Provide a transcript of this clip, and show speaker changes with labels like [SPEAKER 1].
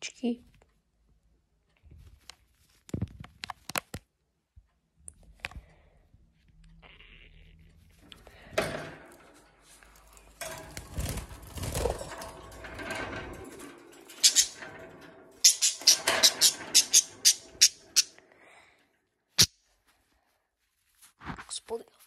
[SPEAKER 1] очки. Господи.